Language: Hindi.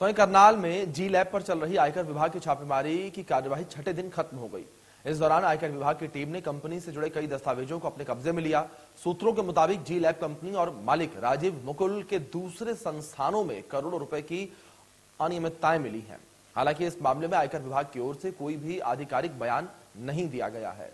तो वहीं करनाल में जी लैब पर चल रही आयकर विभाग की छापेमारी की कार्यवाही छठे दिन खत्म हो गई। इस दौरान आयकर विभाग की टीम ने कंपनी से जुड़े कई दस्तावेजों को अपने कब्जे में लिया। सूत्रों के मुताबिक जी लैब कंपनी और मालिक राजीव मुकुल के दूसरे संस्थानों में करोड़ों रुपए की अनियमितताएँ मिली हैं। हालाँकि इस मामले में आयकर विभाग की ओर से कोई भी आधिकारिक बयान नहीं दिया गया है।